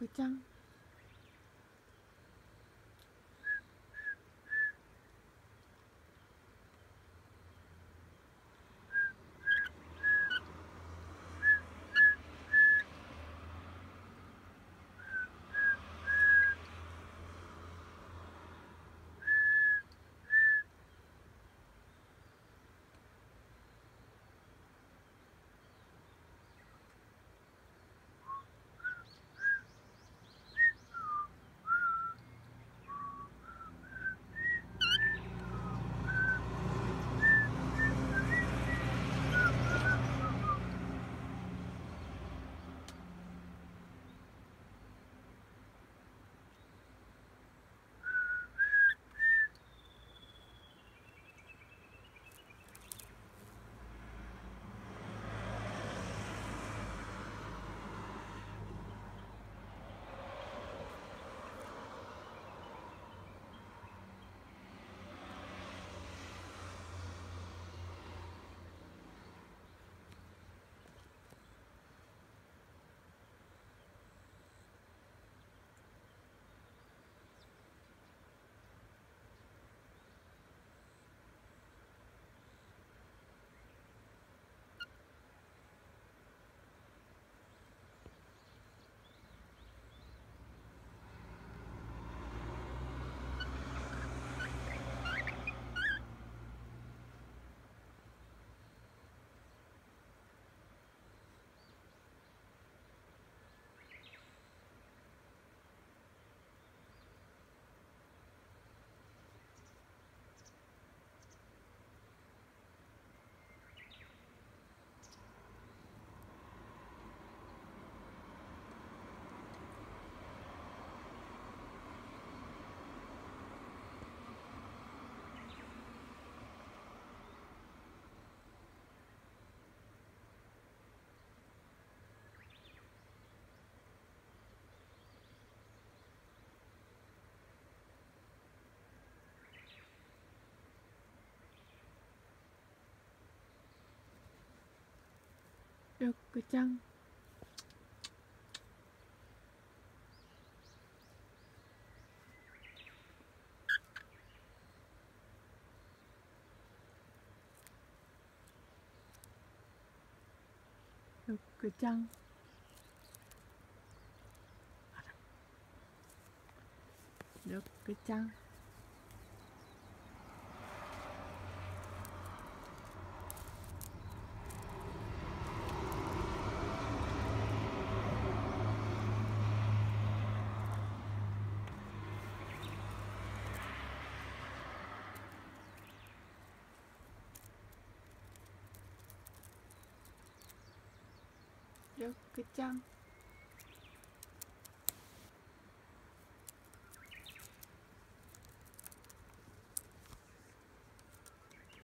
果酱 được cái chân được cái chân được cái chân よくちゃん。